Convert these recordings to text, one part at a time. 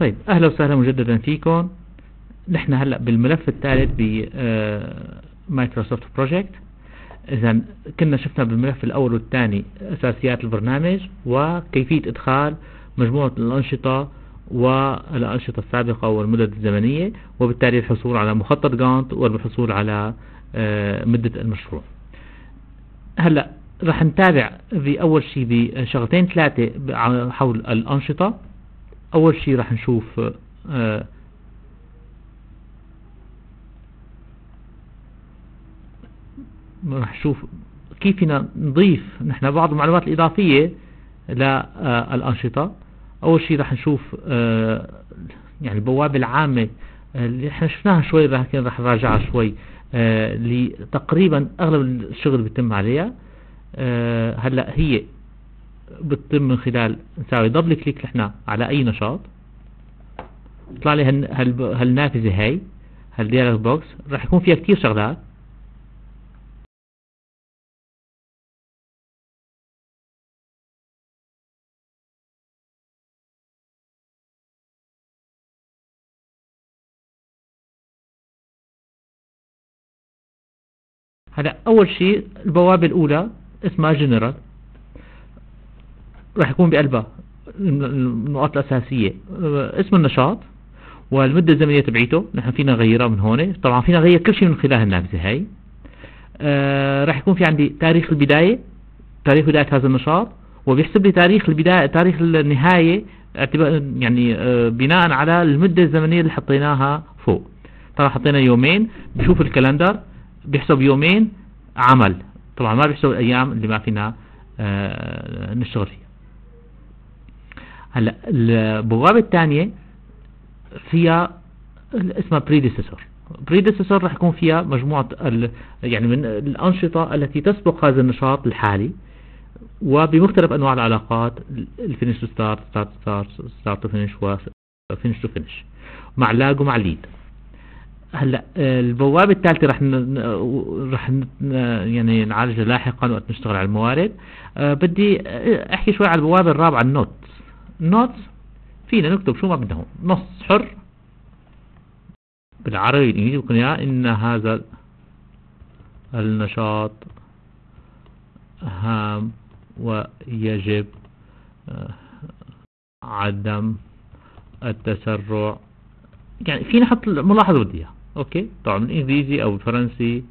طيب أهلا وسهلا مجددا فيكم. نحن هلأ بالملف الثالث ب Microsoft Project إذا كنا شفنا بالملف الأول والثاني أساسيات البرنامج وكيفية إدخال مجموعة الأنشطة والأنشطة السابقة والمدد الزمنية وبالتالي الحصول على مخطط Gantt والحصول على آه، مدة المشروع. هلأ رح نتابع بأول شيء بشغلتين ثلاثة حول الأنشطة. أول شيء رح نشوف آه، رح نشوف كيف فينا نضيف نحن بعض المعلومات الإضافية للأنشطة. أول شيء رح نشوف آه، يعني البوابة العامة اللي إحنا شفناها شوي لكن رح نراجعها شوي آه، تقريبا أغلب الشغل بيتم عليها آه، هلأ هي بتتم من خلال نساوي double click نحن على أي نشاط. يطلع لي هالنافذة هاي هال dialog box رح يكون فيها كثير شغلات. هلا أول شيء البوابة الأولى اسمها جنرال راح يكون بقلبها النقاط الأساسية. اسم النشاط والمدة الزمنية تبعيته نحن فينا نغيرها من هون. طبعا فينا نغير كل شيء من خلال النافذة هاي. آه راح يكون في عندي تاريخ البداية تاريخ بداية هذا النشاط وبيحسب لي تاريخ البداية تاريخ النهاية يعني آه بناء على المدة الزمنية اللي حطيناها فوق. طبعا حطينا يومين. بشوف ال calendar بيحسب يومين عمل. طبعا ما بيحسب الأيام اللي ما فينا نشتغل فيها. هلا البوابة الثانية فيها اسمها predecessor predecessor راح يكون فيها مجموعة يعني من الأنشطة التي تسبق هذا النشاط الحالي وبمختلف أنواع العلاقات ال finish to start start start start to finish و finish to finish مع lag ومع lead هلا البوابة الثالثة رح. رح. يعني نعالجها لاحقا وقت نشتغل على الموارد أه بدي أحكي شوي على البوابة الرابعة ال note ال note فينا نكتب شو ما بدنا هون نص حر. بالعربي الانجليزي بكون إن هذا النشاط هام ويجب آه، عدم التسرع. يعني فينا نحط ملاحظة بدي اياها okay؟ طبعا بالإنجليزي أو بالفرنسي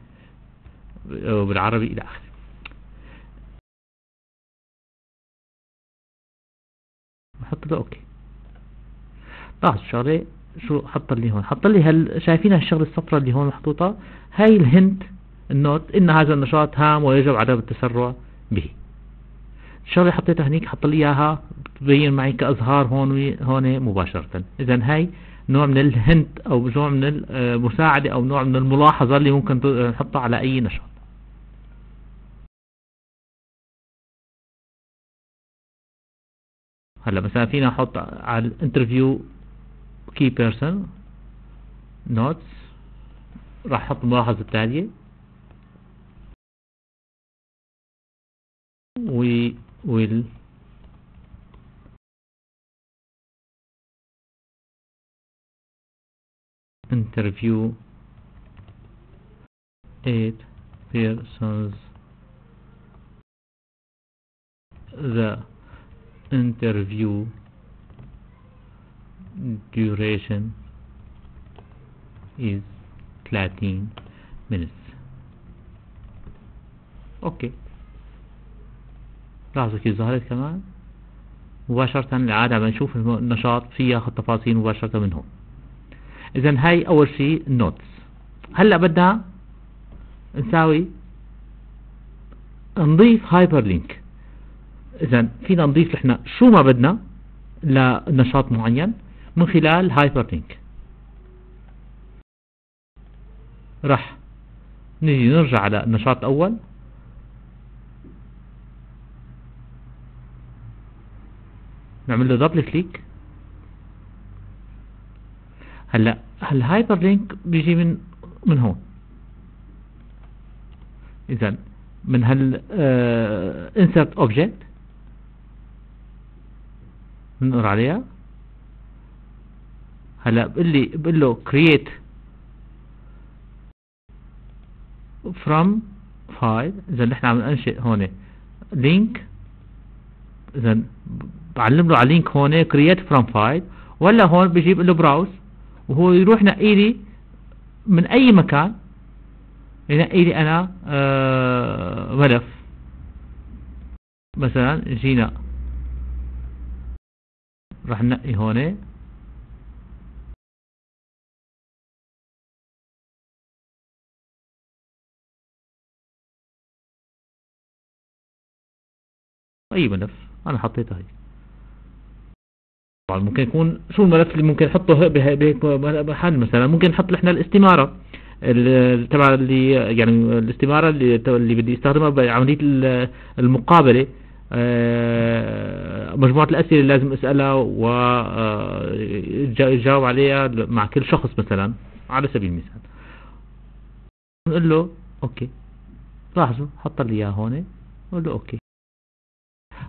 أو بالعربي إلى اخره بحط له okay. لاحظ شغله شو حط لي هون؟ حط لي هل شايفين هالشغلة الصفراء اللي هون محطوطة؟ هاي ال hint ال note إن هذا النشاط هام ويجب عدم التسرع به. الشغله حطيتها هنيك حط لي إياها تبين معي كأزهار هون هون مباشرة. اذا هاي نوع من ال hint أو نوع من المساعدة أو نوع من الملاحظة اللي ممكن نحطها على أي نشاط. هلا مثلا فينا نحط على ال interview كي بيرسون نوتس راح أحط الملاحظة التالية we will interview eight persons. The interview duration is 30 minutes. okay لاحظوا كيف ظهرت كمان. مباشرة العادة بنشوف النشاط فيها تفاصيل مباشرة من هون إذا هاي أول شيء ال notes هلأ بدنا نساوي نضيف hyperlink اذا فينا نضيف نحن شو ما بدنا لنشاط معين من خلال hyperlink راح نجي نرجع على النشاط الأول. نعمل له double click هلأ ال hyperlink بيجي من من هون؟ اذا من هال insert object بنقر عليها؟ هلا بقول لي بقول له create from file. إذا نحن عم ننشئ هون link. إذا بعلم له على link هون create from file. ولا هون بجيب له براوز وهو يروح نقي لي من أي مكان. ينقي لي أنا آه ملف. مثلا جينا راح ننقي هون. اي ملف أنا حطيته هي. طبعا ممكن يكون شو الملف اللي ممكن نحطه محل مثلا؟ ممكن نحط إحنا الاستمارة. تبع اللي يعني الاستمارة اللي, اللي بدي أستخدمها بعملية المقابلة. آه، مجموعة الأسئلة اللي لازم أسألها وجاوب آه، عليها مع كل شخص مثلا على سبيل المثال. نقول له okay لاحظوا حط لي إياها هون. نقول له okay.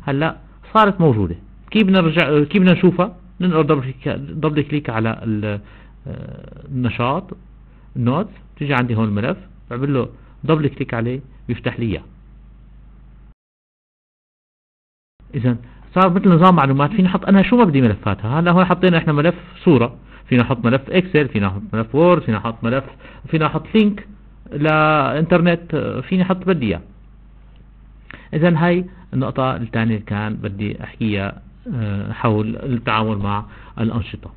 هلأ صارت موجودة. كيف بدنا نرجع كيف بدنا نشوفها؟ نقدر double click على آه، النشاط ال note تيجي عندي هون الملف. بعمل له double click عليه بيفتح لي إياه. اذا صار مثل نظام معلومات فينا نحط أنا شو ما بدي ملفاتها. هلا هون حطينا إحنا ملف صورة فينا نحط ملف Excel فينا نحط ملف Word فينا نحط ملف فينا نحط لينك لإنترنت فيني أحط بدي إياه. اذا هاي النقطة الثانية اللي كان بدي أحكيها آه، حول التعامل مع الأنشطة.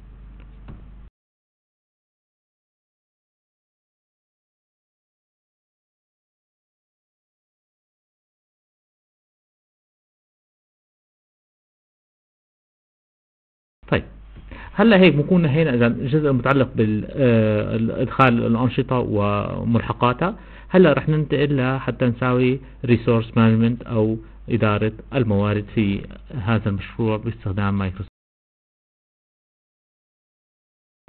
طيب. هلا هيك بكون هنا إذا الجزء المتعلق بالادخال الأنشطة وملحقاتها. هلا رح ننتقل لحتى نساوي resource management أو إدارة الموارد في هذا المشروع باستخدام مايكروسوفت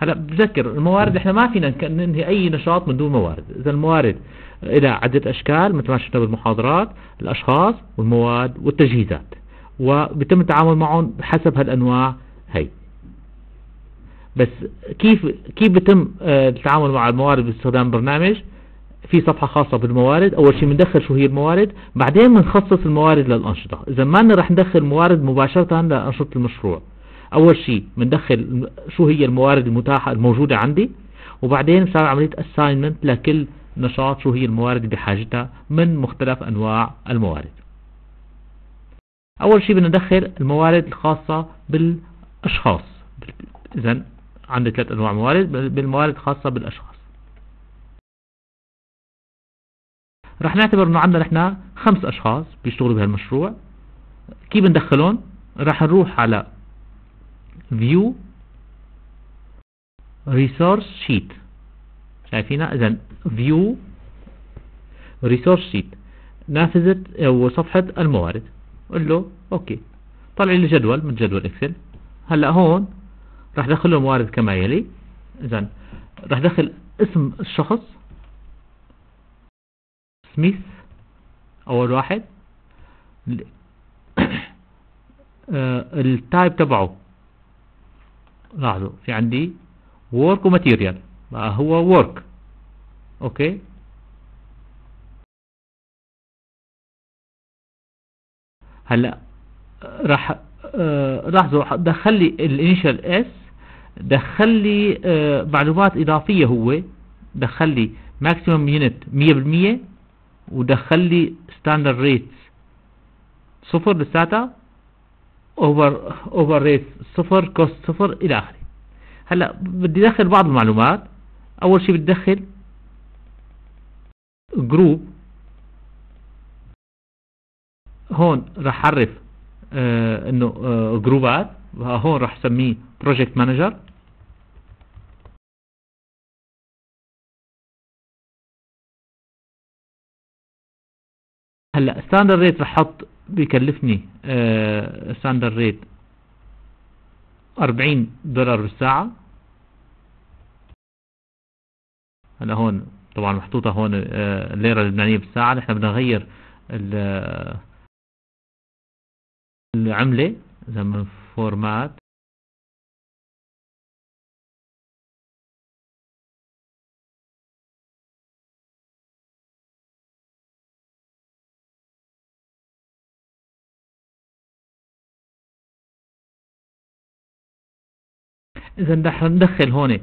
هلا بذكر الموارد إحنا ما فينا ننهي أي نشاط من دون موارد. إذا الموارد إلى عدة أشكال مثل ما شفنا بالمحاضرات الأشخاص والمواد والتجهيزات. وبيتم التعامل معهم بحسب هالأنواع هي. بس كيف كيف بتم آه، التعامل مع الموارد باستخدام برنامج؟ في صفحة خاصة بالموارد. أول شيء بندخل شو هي الموارد. بعدين بنخصص الموارد للأنشطة. إذا ما رح ندخل موارد مباشرة لأنشطة المشروع. أول شيء بندخل شو هي الموارد المتاحة الموجودة عندي. وبعدين بسوي عملية assignment لكل نشاط شو هي الموارد بحاجتها من مختلف أنواع الموارد. أول شيء بدنا ندخل الموارد الخاصة بالاشخاص اذا عندي ثلاث أنواع موارد بالموارد الخاصة بالأشخاص. رح نعتبر إنه عندنا نحن خمس أشخاص بيشتغلوا بهالمشروع. كيف ندخلهم؟ رح نروح على view resource sheet. شايفينها؟ اذا view resource sheet. نافذة أو صفحة الموارد. قل له okay. طلع لي جدول من جدول Excel. هلا هون راح ادخل الموارد كما يلي. اذا راح ادخل اسم الشخص سميث أول واحد. آه، ال type تبعه. لاحظوا في عندي work و material هو work. okay. هلا راح آه لاحظوا دخل لي ال initial S دخل لي آه معلومات إضافية هو دخل لي maximum unit 100% ودخل لي standard rate صفر لساتها over over rate صفر cost صفر إلى آخره. هلا بدي ادخل بعض المعلومات. أول شيء بدي ادخل group هون راح أعرف إنه آه جروبات هون راح اسميه project manager هلأ standard rate رح أحط بيكلفني standard rate 40 دولار بالساعة. هلأ هون طبعا محطوطة هون آه، الليرة اللبنانية بالساعة. نحن بدنا نغير العملة إذا من format إذا نحن ندخل هون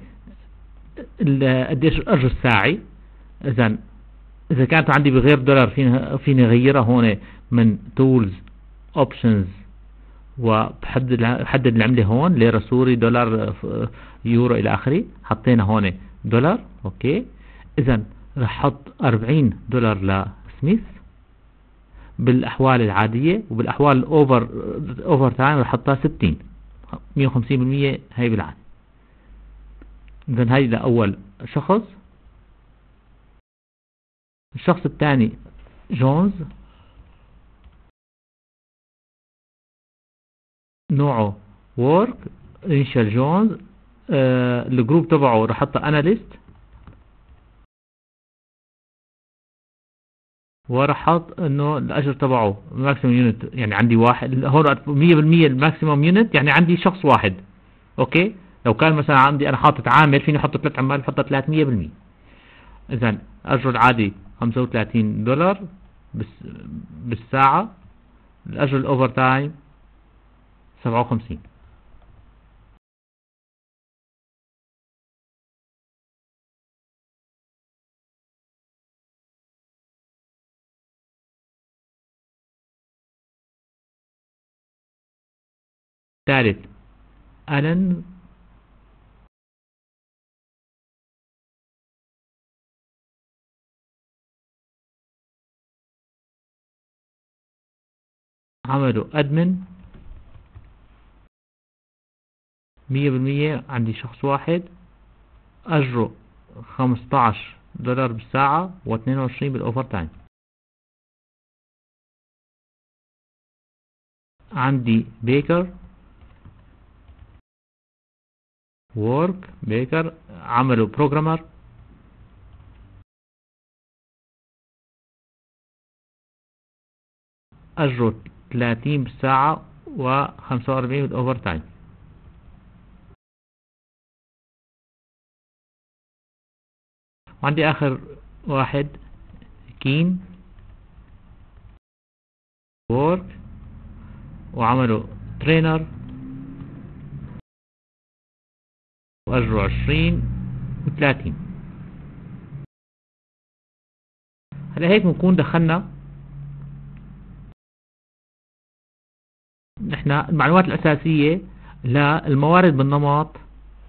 قديش الأجر الساعي. إذا إذا كانت عندي بغير دولار فيني فيني أغيرها هون من tools options وبحدد حدد العمله هون ليره سوري دولار يورو إلى اخره حطينا هون دولار okay اذا رح أحط 40 دولار لسميث بالاحوال العاديه وبالاحوال ال over overtime رح احطها 60 150% هي بالعاده اذا هي لاول شخص الشخص الثاني جونز نوعه work initial جونز ال group تبعه رح أحطه analyst وراح أحط إنه الأجر تبعه maximum unit يعني عندي واحد هون 100% ال maximum unit يعني عندي شخص واحد okay؟ لو كان مثلا عندي أنا حاطط عامل فيني أحط ثلاث عمال بحطها 300% اذا أجره العادي 35 دولار بالساعة الأجر ال overtime 57 ثالث ألن عملوا admin مية بالمية عندي شخص واحد أجره خمسطعش دولار بالساعة واثنين وعشرين بال overtime عندي بيكر work بيكر عملوا programmer أجره 30 بالساعة و45 بال overtime وعندي آخر واحد. كين. وورك وعملوا ترينر وأجره عشرين وثلاثين. هلا هيك بنكون دخلنا؟ نحن المعلومات الأساسية للموارد بالنمط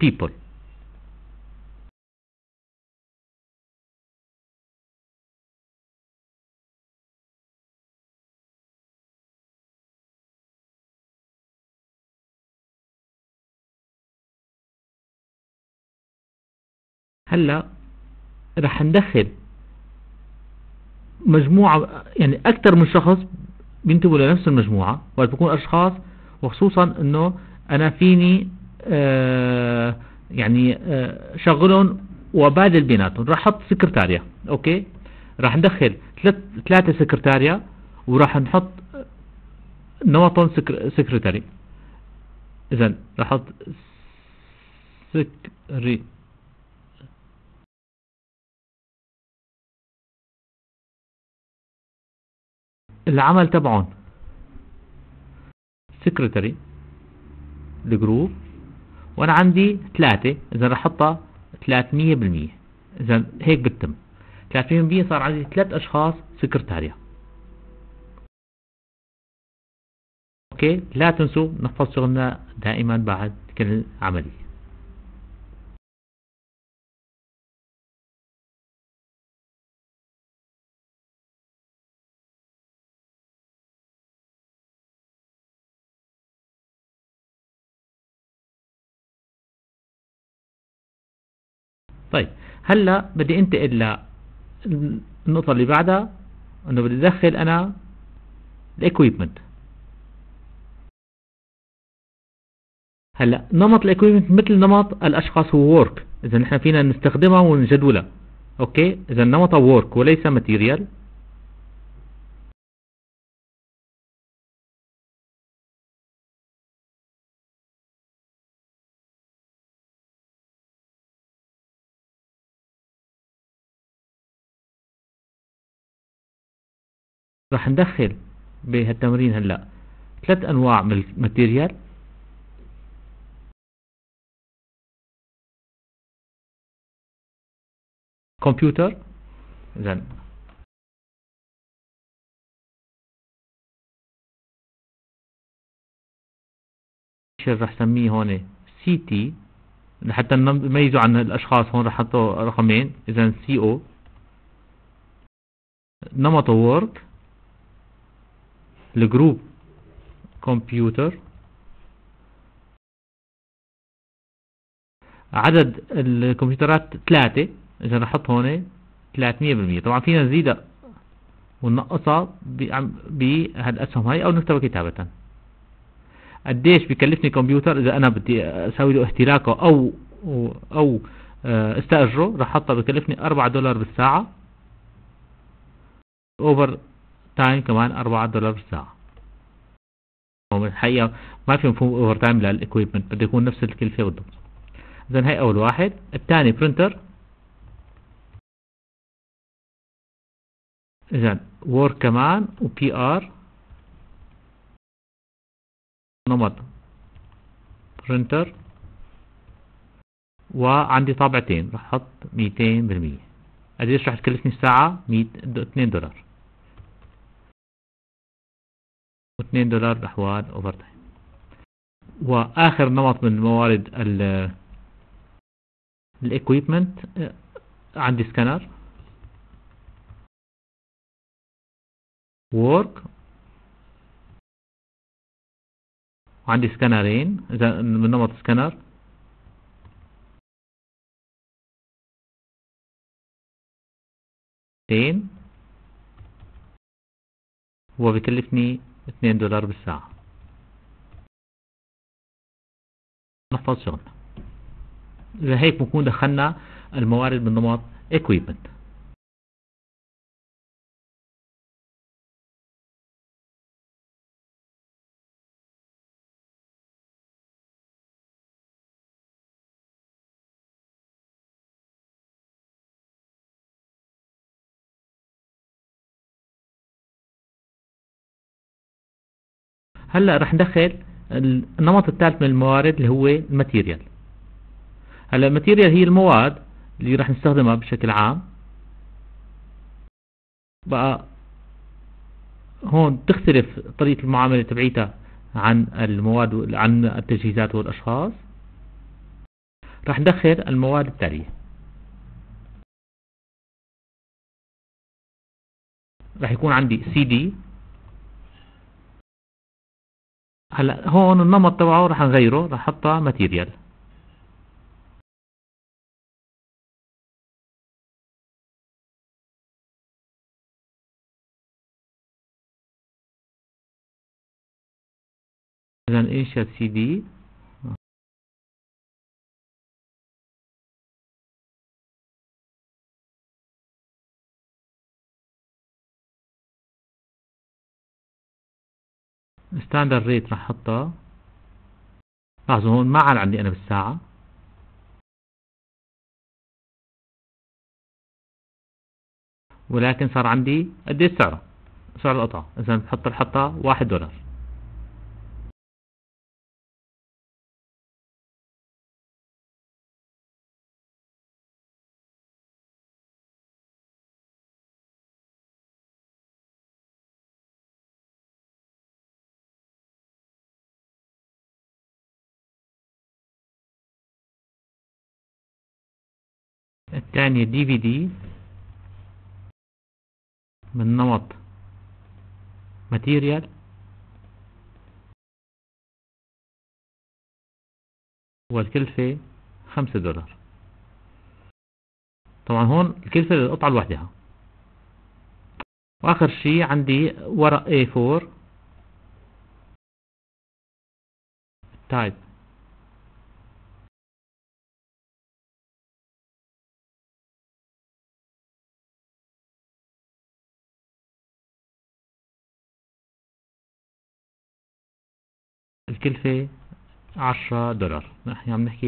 people. هلا رح ندخل مجموعة يعني أكثر من شخص بينتبهوا لنفس المجموعة وقت بكون أشخاص وخصوصا أنه أنا فيني آه يعني آه شغلهم وبادل بيناتهم راح أحط سكرتاريا okay؟ راح ندخل ثلاثة سكرتاريا وراح نحط نمطهم سكر secretary. إذا راح أحط سكري العمل تبعهم. secretary ال group وأنا عندي ثلاثة. إذا رح احطها 300% إذا هيك بتم 300% صار عندي ثلاث أشخاص سكرتاريا أوكي لا تنسوا نحفظ شغلنا دائما بعد كل عملية طيب. هلا بدي انتقل للنقطة اللي بعدها إنه بدي أدخل أنا ال equipment هلا نمط ال equipment مثل نمط الأشخاص هو work إذا نحن فينا نستخدمها ونجدولها okay؟ إذا نمطها work وليس material رح ندخل بهالتمرين هلا. ثلاث أنواع من ال material. كمبيوتر. اذا رح سميه هون CT لحتى نميزوا عن الأشخاص هون رح حطوا رقمين. اذا CO نمط work ال group كمبيوتر. عدد الكمبيوترات ثلاثة إذا أحط هون 300% طبعا فينا نزيدها وننقصها بهالأسهم هاي أو نكتبها كتابة. قديش بكلفني كمبيوتر؟ إذا أنا بدي أسوي له اهتلاكه أو أو آه، استأجره رح احطها بكلفني 4 دولار بالساعة. overtime كمان 4 دولار بالساعة الحقيقة ما في مفهوم overtime لل equipment بده يكون نفس الكلفة بالضبط. اذا هي أول واحد. الثاني printer اذا work كمان و PR نمط. printer وعندي طابعتين. رح أحط 200% قديش رح تكلفني الساعة؟ 100 2 دولار. و2 دولار بأحوال overtime وآخر نمط من الموارد ال equipment عندي scanner work وعندي سكانرين إذا من نمط سكانر بكلفني 2 دولار بالساعة. نحفظ شغلنا. هيك بنكون دخلنا الموارد من نمط equipment. هلا رح ندخل النمط الثالث من الموارد اللي هو ال material. هلا ال material هي المواد اللي رح نستخدمها بشكل عام. بقى هون تختلف طريقة المعاملة تبعيتها عن المواد عن التجهيزات والأشخاص. رح ندخل المواد التالية. رح يكون عندي سي دي هلا هون النمط تبعه راح نغيره راح احطه material اذا إيش سي دي ستاندرد ريت راح احطها لاحظوا هون ما عاد عندي أنا بالساعة. ولكن صار عندي قديش سعره؟ سعر القطعة. إذا بحط الحطة واحد دولار. الثانية DVD من نمط material والكلفة خمسة دولار. طبعا هون الكلفة للقطعة لوحدها. وآخر شي عندي ورق A4 type الكلفة عشرة دولار. نحن عم نحكي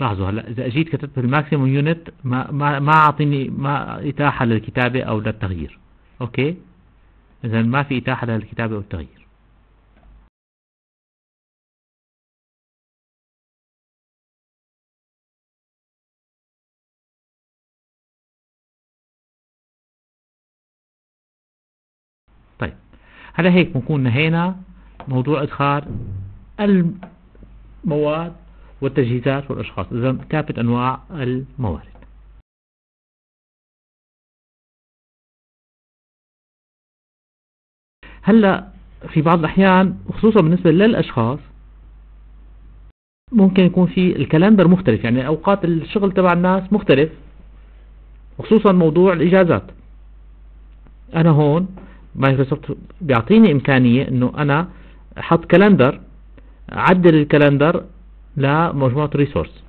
لاحظوا هلا إذا أجيت كتبت ال maximum unit ما ما ما اعطيني ما إتاحة للكتابة أو للتغيير. okay؟ اذا ما في إتاحة للكتابة أو التغيير. على هيك بنكون نهينا موضوع ادخال المواد والتجهيزات والأشخاص. إذا كافة أنواع الموارد. هلا في بعض الأحيان خصوصا بالنسبة للأشخاص ممكن يكون في الكالندر مختلف. يعني أوقات الشغل تبع الناس مختلف خصوصا موضوع الإجازات. أنا هون مايكروسوفت بيعطيني إمكانية إنه أنا أحط calendar عدل ال calendar لمجموعة resource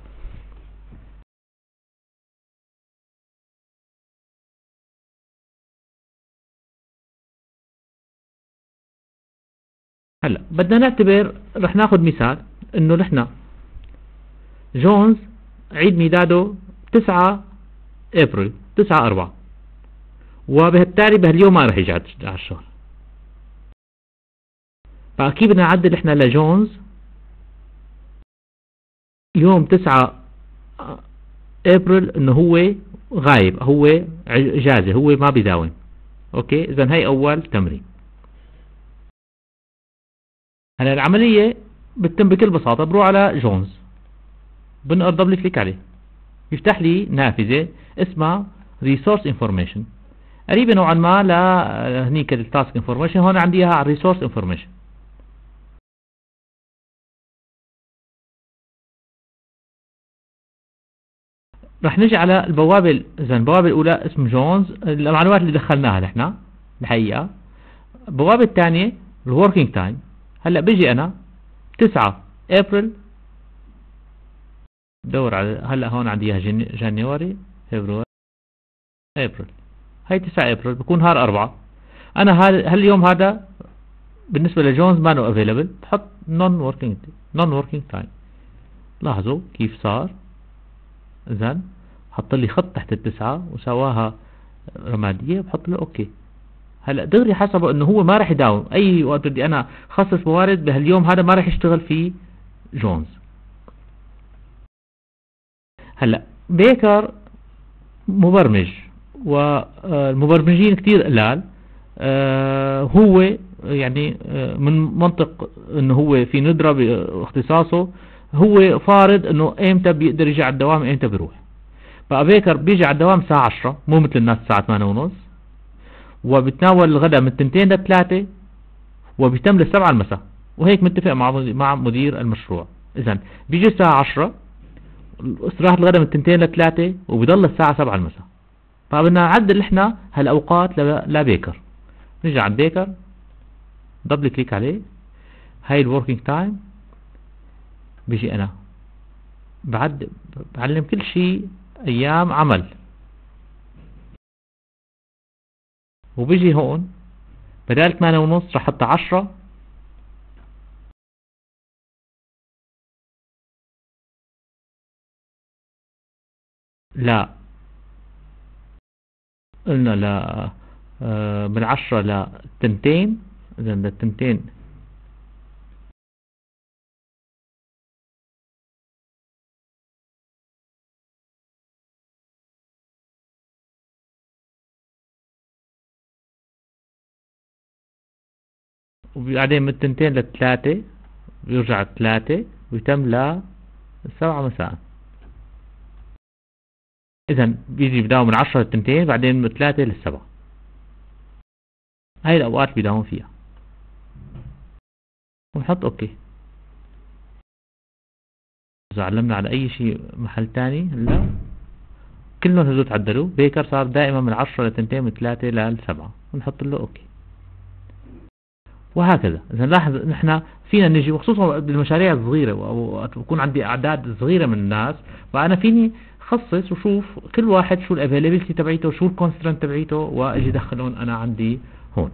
هلا بدنا نعتبر رح ناخذ مثال إنه نحن. جونز عيد ميلاده 9 أبريل 9 4 وبالتالي بهاليوم ما رح يجي على الشغل فاكيد بدنا نعدل إحنا لجونز. يوم 9 إبريل إنه هو غايب هو إجازة هو ما بيداوم. أوكي؟ اذا هي أول تمرين. هلا العملية بتتم بكل بساطة بروح على جونز. بنقر double click عليه. يفتح لي نافذة اسمها resource information قريبة نوعا ما لهنيك ال task information هون عندي إياها على ال resource information رح نجي على البوابة اذا البوابة الأولى اسم جونز المعلومات اللي دخلناها نحن الحقيقة. البوابة الثانية ال working time هلأ بيجي أنا 9 ابريل دور على هلأ هون عندي إياها جانيوري فبراير ابريل هي 9 ابريل بكون نهار 4 أنا هاليوم هذا بالنسبة لجونز ما نو available بحط non-working non-working time لاحظوا كيف صار؟ اذا حط لي خط تحت التسعة وسواها رمادية بحط له okay. هلأ دغري حسبه إنه هو ما راح يداوم. أي وقت بدي أنا خصص موارد بهاليوم هذا ما راح يشتغل فيه جونز. هلأ بيكر مبرمج. والمبرمجين كتير قلال آه هو يعني آه من منطق إنه هو في ندرة باختصاصه هو فارض إنه إمتى بيقدر يجي على الدوام إمتى بيروح. بقى بيكر بيجي على الدوام الساعة 10 مو مثل الناس الساعة 8 ونص وبتناول الغداء من 2 ل 3 وبيتم للسبعة المساء. وهيك متفق مع مع مدير المشروع. اذا بيجي الساعة 10 استراحة الغداء من 2 ل 3 وبيضل الساعة 7 المساء. فبدنا نعدل إحنا هالأوقات لبيكر. نرجع على بيكر double click عليه. هاي ال working time بيجي أنا. بعد بعلم كل شيء أيام عمل. وبيجي هون. بدال 8 ونص رح أحط 10 لا. قلنا لا آه، من عشرة لتنتين اذا للتنتين وبعدين من التنتين للثلاثة بيرجع ثلاثة ويتم للسبعة مساء. إذا بيجي بداوم من عشرة للتنتين بعدين من ثلاثة للسبعة. هاي الأوقات بيداوم فيها. ونحط okay. إذا علمنا على أي شيء محل تاني هلا كلهم هدول تعدلوا. بيكر صار دائما من عشرة لتنتين من ثلاثة للسبعة. ونحط له okay. وهكذا. إذا نلاحظ نحن فينا نجي وخصوصا بالمشاريع الصغيرة ويكون عندي أعداد صغيرة من الناس فأنا فيني خصص وشوف كل واحد شو ال availability تبعيته شو ال constraint تبعيته وأجي دخلهم أنا عندي هون.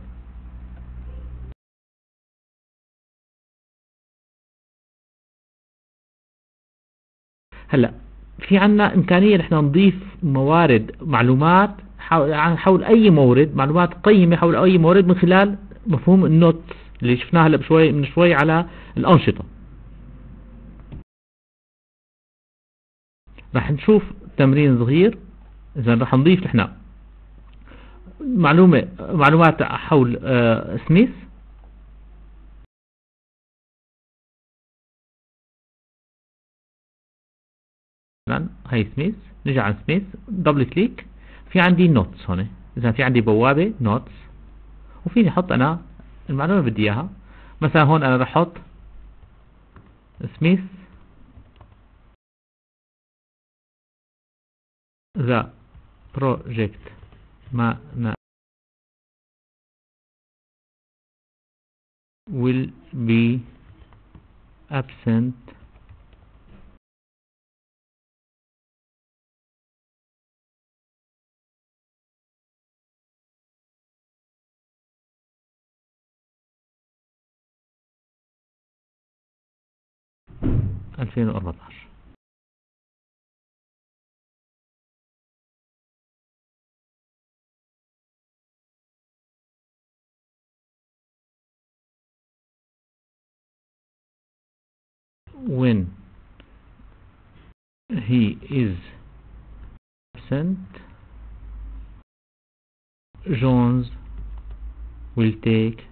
هلأ في عنا إمكانية نحن نضيف موارد معلومات حول, حول أي مورد معلومات قيمة حول أي مورد من خلال مفهوم ال note اللي شفناها هلأ بشوي من شوي على الأنشطة. راح نشوف تمرين صغير اذا راح نضيف نحن معلومة معلومات حول آه، سميث. هاي سميث نجي على سميث double click في عندي notes هون إذا في عندي بوابة notes وفيني أحط أنا المعلومة اللي بدي إياها. مثلا هون أنا رح أحط سميث. The project ما will be absent ألفين وأربعة when he is absent Jones will take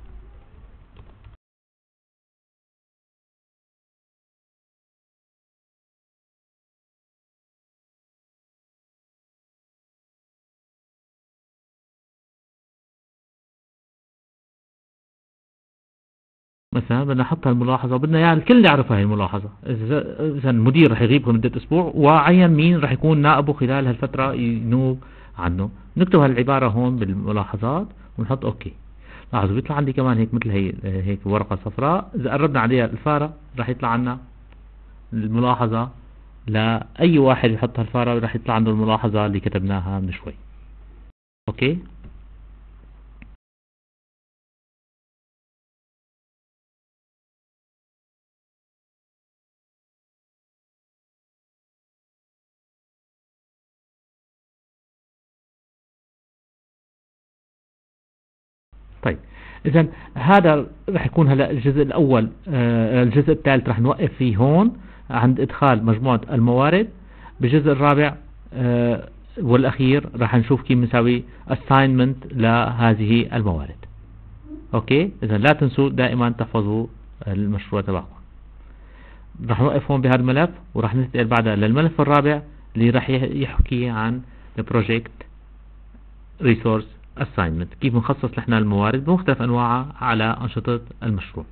مثلا بدنا نحط هالملاحظة بدنا يعني الكل يعرف هاي الملاحظة. إذا المدير رح يغيب لمدة أسبوع وعين مين رح يكون نائبه خلال هالفترة ينوب عنه. نكتب هالعبارة هون بالملاحظات ونحط okay. لاحظوا بيطلع عندي كمان هيك مثل هي هيك ورقة صفراء. إذا قربنا عليها الفارة رح يطلع عنا الملاحظة. لأي واحد يحط هالفارة رح يطلع عنده الملاحظة اللي كتبناها من شوي. okay؟ طيب. اذا هذا راح يكون هلا الجزء الأول آه الجزء الثالث راح نوقف فيه هون عند إدخال مجموعة الموارد. بالجزء الرابع آه والأخير راح نشوف كيف نسوي assignment لهذه الموارد. أوكي؟ اذا لا تنسوا دائما تحفظوا المشروع تبعكم. راح نوقف هون بهذا الملف وراح ننتقل بعدها للملف الرابع اللي راح يحكي عن ال project resource assignment. كيف نخصص نحن الموارد بمختلف أنواعها على أنشطة المشروع.